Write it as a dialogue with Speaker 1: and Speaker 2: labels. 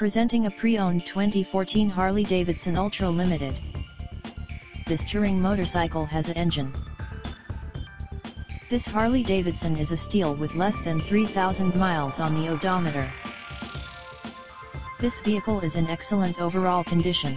Speaker 1: Presenting a pre-owned 2014 Harley-Davidson Ultra Limited. This touring motorcycle has an engine. This Harley-Davidson is a steal with less than 3,000 miles on the odometer. This vehicle is in excellent overall condition.